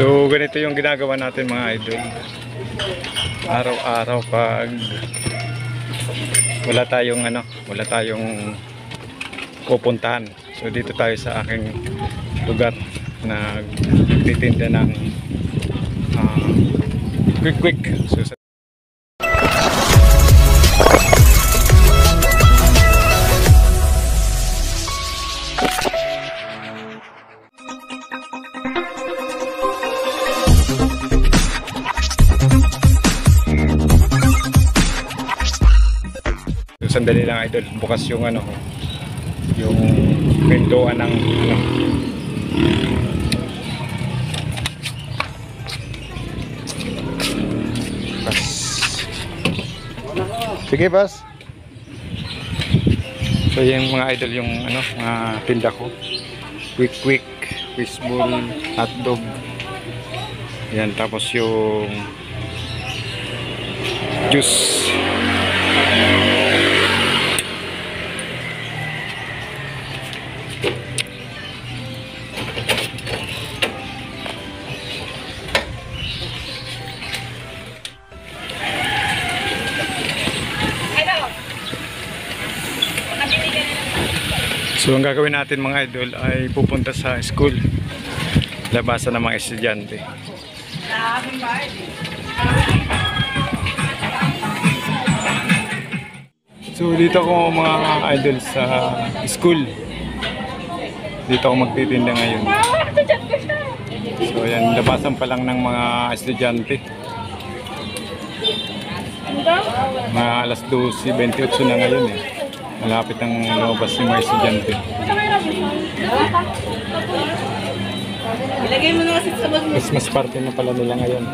So ganito yung ginagawa natin mga idol. Araw-araw pag wala tayong ano, wala tayong pupuntahan. So dito tayo sa aking lugar na nagtitinda ng ah, quick quick. So sandali lang idol, bukas yung ano yung pintuan ng ano. Sige, bas. So yung mga idol yung ano, mga tinda ko. Quick quick, fishball, hotdog. Yan tapos yung juice. So ang gagawin natin mga idol ay pupunta sa school. Labasan ng mga estudyante. So dito ako mga idol sa school. Dito ako magtitinda ngayon. So yan, labasan pa lang ng mga estudyante. Mga alas 12.28 na ngayon eh. Malapit ang lumabas yung mga estudyante. Ilagay mo na kasi sa bag mo. Christmas party na pala nila ngayon.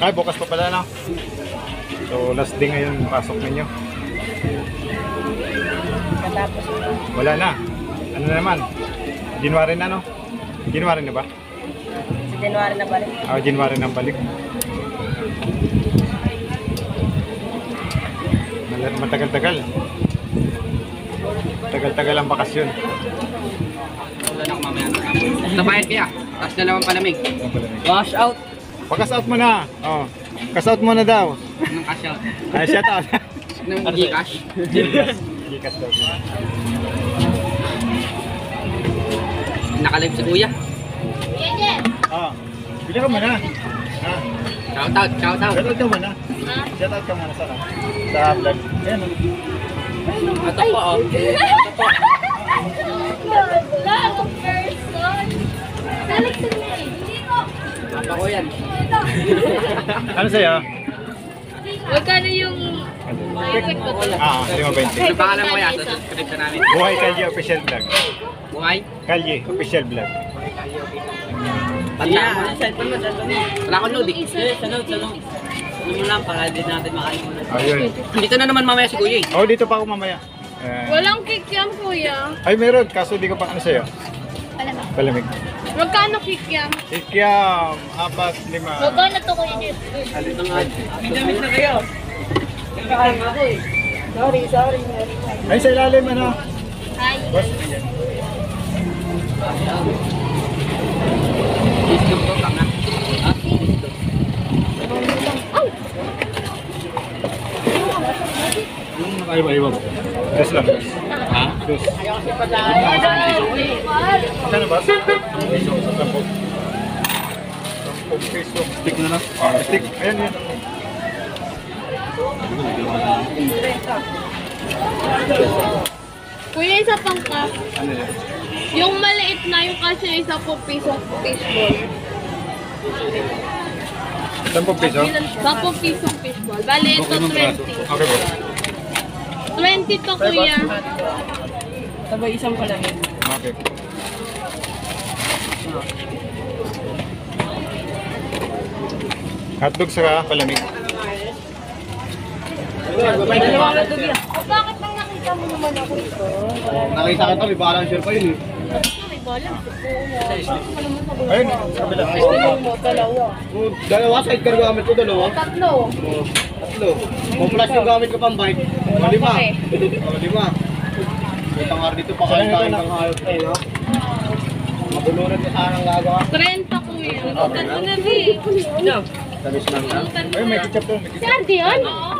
Ay, bukas pa pala no? So last day ngayon pasok ninyo. Katapos. Wala na. Ano na naman? January na no? January na ba? January na balik. Ah, January na balik. Matagal-tagal. Tagal-tagal ang bakasyon. Na. Nabayad kaya. Tapos dalawang palamig. Wash out. Pakas out mo na. Oh. Kas out mo na daw. Anong cash out? Ay, shout out. Anong Gcash? Gikas daw. Nakalive si kuya. Ah. Bili ka muna. Ah. Shout out, shout out. Shout out ka muna. Shout out ka muna sa sa vlog. Ayan. oh. Ito po oh. Ito po. Wala akong person. Select to me. Apa ko yan. Ano sa'yo? Magkano yung Ah, 5.20. Ano pangalan mo kaya? Subscribe ka namin. Buhay Kalye Official Vlog. Buhay. Kalye Official Vlog. Tanda. Wala akong load eh. Salong. Ano mo lang para din natin makalimutan. Ayun. Dito na naman mamaya si kuya eh. Oh, dito pa ako mamaya. Eh, Walang yan, kuya. ay, meron. Kaso di ko pa ano sa'yo. Palamig. Magkano cake yan? Ikyam, apat, lima. Magkano to, kuya? May damit na kayo. Kakain ako eh. Sorry, sorry. Ay, sa ilalim, ano? Hi. Boss, Ay, ay, ay. Yes lang. Ha? Yes. Ano ba? Piso, sampung. Sampung piso. Stick na lang. Ah, stick. Ayan, yan. Kuya, isa pang cup. Ano yan? Yung maliit na, yung kasi isa po piso fishball. Sampung piso? Sampung piso fishball. Bali, ito 20. Okay po. 20 to, kuya. Sabay isang palamig. Okay. Hotdog sa palamig. Dalawang latog yan. Bakit nang nakita mo naman ako ito? Nakita ka to, may balancer pa yun eh. Ayun, sa kabila. dalawa. Dalawa, sidecar gamit ko, dalawa. Tatlo. Tatlo. Kung plus yung gamit ko pang bike, lima. Lima. Ito nga dito pa kayo tayo ng hayop no? Bulunod ka sana ang gagawa. 30 kuya. Lutan mo na, Bi. Tamis lang lang. Ay, may ketchup doon. May ketchup. Ate yun? Oo.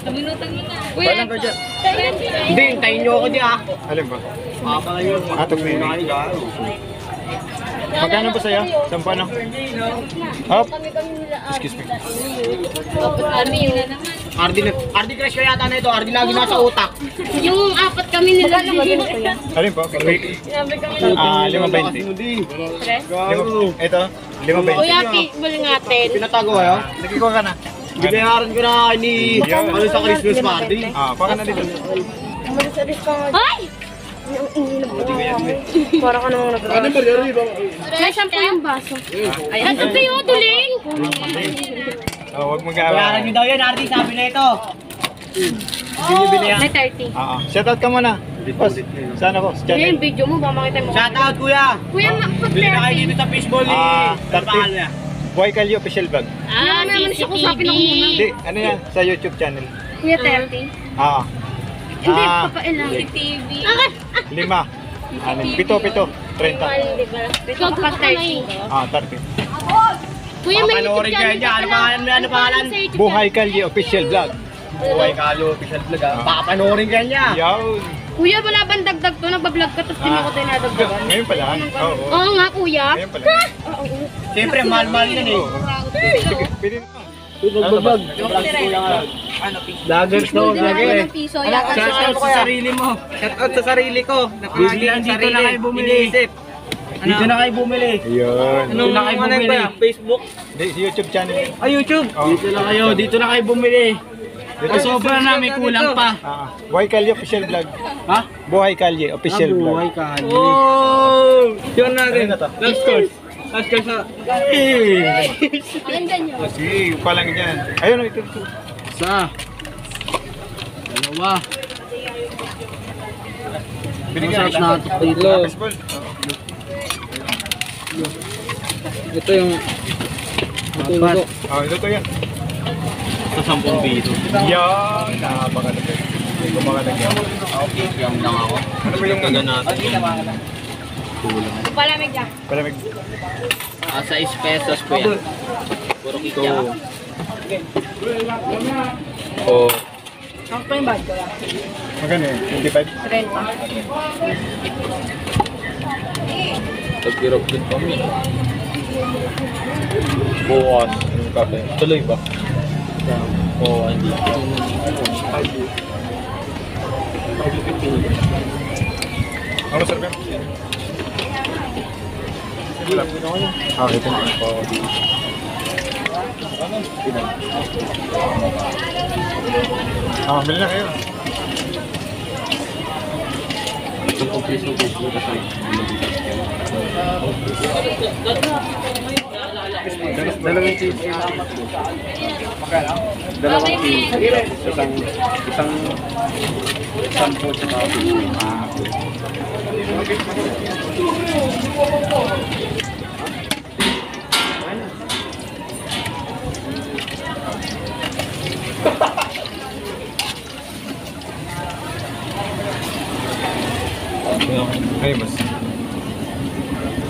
Kabinutan mo na. Kuya, Balang ka dyan. 30. Hindi, hintayin niyo ako di ah. Alin ba? Ngayon. Ah, ito may Magkano ba sa'yo? Sampa na? Hop. Excuse me. Apat kami yun. Ardi, Ardi crush ko yata na ito. Ardi lagi nasa utak. Yung apat kami nila. Alin po? May- Ah, lima bainti. Lima, ito, lima bainti. Kuya, pitbull natin. Pinatago kayo? Nagkikuha ka na. Binayaran ko na ni ano sa Christmas party. Ah, paka na dito. Ay! Para ka namang nag- Ano ba yun? May sampu yung baso. Ay, ito kayo, tuling! Oh, wag Bayaran mag-aawa. niyo daw yan, Ardi. Sabi na ito. May 30. Ah, ah. Shoutout ka muna. Boss, sana po. Kuya, Channel. yung video mo, ba makita mo? Shout out kuya. Kuya, ma- pag Bili na kayo 30. dito sa fishbowl ni Ah, Ano pangalan niya? Buhay official vlog. Ah, naman siya kusapin ako muna. Hindi, ano yan? Sa YouTube channel. Kuya, 30. Ah. Hindi, Ah, papailan. TV. Ah, lima. Ano, pito, pito. 30. ikaw pa 30. Ah, 30. Kuya, may YouTube Papanoorin kayo channel niya. ka Ano pala. pangalan mo? Ano pangalan? Buhay Kalyo official vlog. Buhay Kalo, official vlog ah. Papanoorin kayo niya. Yaw. Kuya, wala bang dagdag to? Nagbablog ka, tapos di mo ko tayo nadagdagan. Ngayon pala. Oo. oo. Oo nga, kuya. Ngayon pala. Siyempre, mahal-mahal yan eh. Oo. Pwede na. Bagbag. Vloggers no, vlogger. piso. Shout out sa sarili mo. Shout out sa sarili ko. Bibili dito na kayo bumili. Dito na kayo bumili. Yun. Anong na kayo bumili? Facebook? Hindi, sa YouTube channel. Ah, YouTube. Oh. Dito na kayo. Dito na kayo bumili. Dito. Ang sobra na, may kulang pa. Ah, Buhay Kalye official vlog. Ha? Buhay Kalye official vlog. ka. Oh! Yun natin. Ano na to? Last course. Last course na. Eh! Ganda niyo. Oh, sige, pa lang dyan. Ayun, ito. ito. Isa. Dalawa. Binigyan Masarap kita. na ito dito. Ah. Ito yung... Apat. Oh, ito to yan. Sa sampung piso. Yan, napakalagay. Hindi ko makalagyan. Okay, yung lang ako. Ano ba yung ano natin? Palamig ka. Palamig. Ah, 6 pesos po yan. Puro kikya. Oh. Ang pa yung bag ko. Magkano yun? 25? 30. Tagpirok din kami. Bukas. Yung kape. Tuloy ba? Oo, hindi. Ano sir Ben? Ah, ito na. Ah, bili na kayo. Dalawang cheese. Dalawang cheese. Isang, isang, isang po sa okay. Ay, mas.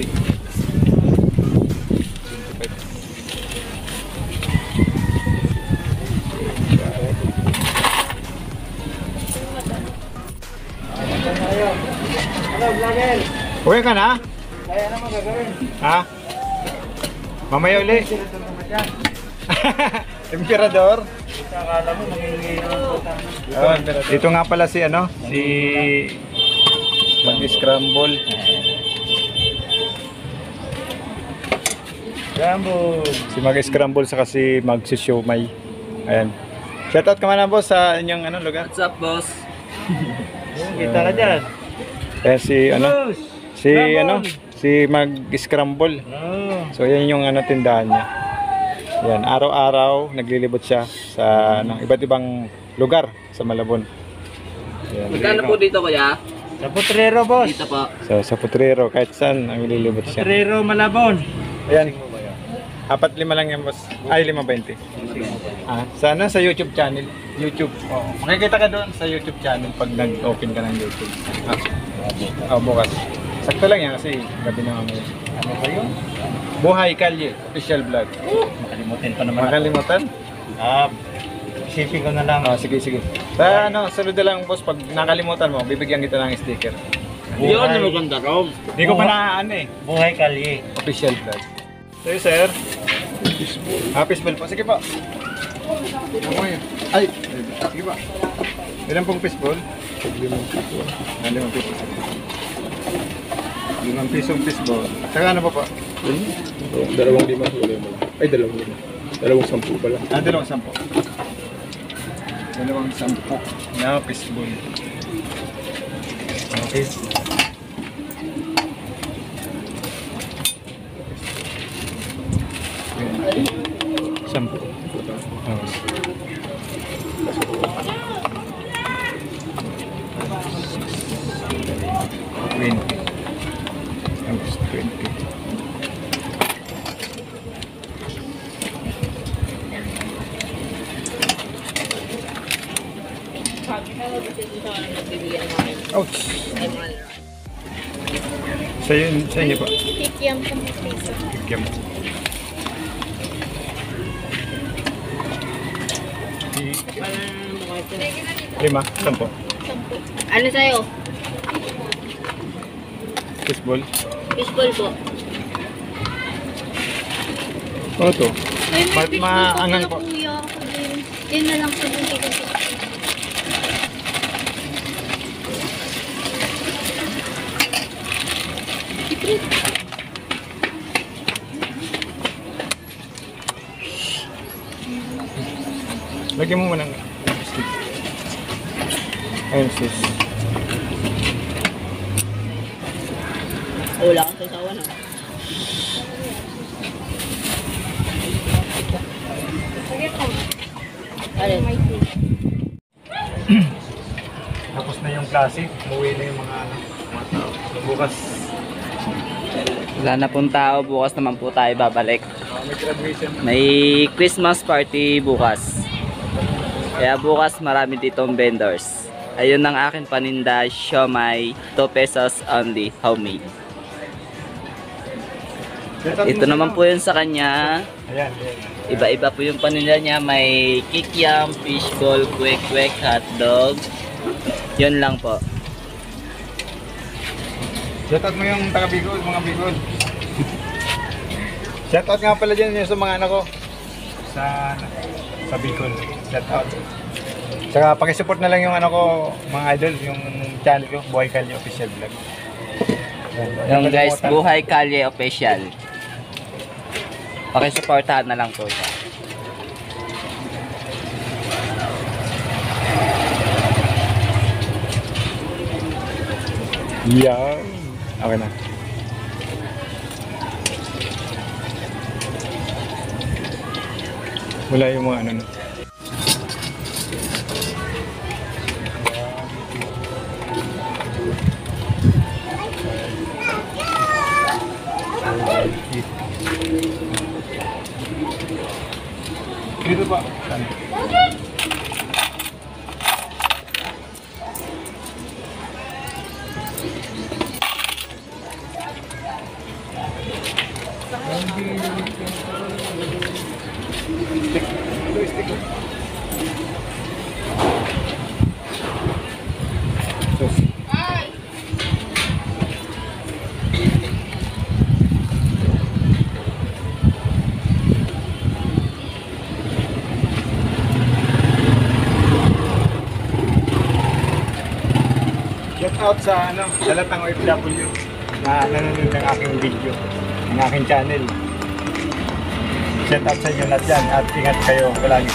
sa Bali, 15. Uwi ka na? Ha? Mamaya uli. Emperador. Oh, dito nga pala si ano, si mag-scramble. Scramble. Si mag-scramble sa kasi mag-siomay. Ayan. Shoutout ka man boss sa inyong ano lugar. What's up, boss? Kita ka dyan. Kaya si ano, Si ano, si mag-scramble. Oh. So yan yung ano tindahan niya. Yan, araw-araw naglilibot siya sa ano, iba't ibang lugar sa Malabon. Yan. Magkano po dito kuya? Sa Putrero, boss. Dito po. So sa Putrero, kahit saan ang nililibot siya. Putrero, Malabon. Ayan. Apat lima lang yan, boss. Ay, lima 20. Ah, sana sa YouTube channel. YouTube. Oo. Makikita ka doon sa YouTube channel pag nag-open ka ng YouTube. Ah, oh, bukas. Sakto lang yan kasi gabi na mamaya. Ano ba yun? Buhay Kalye, official vlog. Makalimutin pa naman. Makalimutan? Ah, isipin ko na lang. Oh, sige, sige. Sa ano, na lang, boss, pag nakalimutan mo, bibigyan kita ng sticker. Buhay, maganda rom. Hindi ko pa na ano eh. buhay kalye. Official vlog. Sir, sir. Ah, fishball po. Sige po. Okay. Ay, sige po. Ilan pong fishball? Limang piso. Ah, limang piso. Limang pisong fishball. Saka ano pa po? Dalawang lima, mo lang. Ay, dalawang lima. Dalawang sampu pala. Ah, dalawang sampo. Dalawang sampo na fishball. Okay. Sampo. Oh. Twenty. Times twenty. Ouch! Sa yun, sa inyo po. Kikiam ko Lima, sampo. Sampu. Ano sa'yo? Fishball. Fishball po. Ano to? May may Ma- fishball maangang po kuya. Yun, yun na lang yung ticket ko. Lagyan mo muna ng stick. Ayun, sis. Wala kang sasawa na. Alin? Tapos na yung klase. Umuwi na yung mga ano. mga tao. So, bukas, Wala na pong tao. Bukas naman po tayo babalik. may graduation. May Christmas party bukas. Kaya bukas marami ditong vendors. Ayun ang akin paninda, siomay, 2 pesos only, homemade. Ito naman po yun sa kanya. Iba-iba po yung paninda niya. May kikiam, fishball, kwek-kwek, hotdog. Yun lang po. Shoutout mo yung taga Bicol, mga Bicol. Shoutout nga pala dyan yung sa mga anak ko. Sa, sa Bicol. Shoutout. Saka pakisupport na lang yung ano ko, mga idol, yung channel ko, Buhay Kalye Official Vlog. Yung guys, Buhay Kalye Official. Pakisuportahan na lang po siya. Yan. Okay na. Wala yung mga ano. no. Dito pa. Saan? Sus. Out sa ano, sa lahat ng OFW na nanonood ng aking video, ng aking channel. Shout out sa inyo lahat dyan at ingat kayo palagi.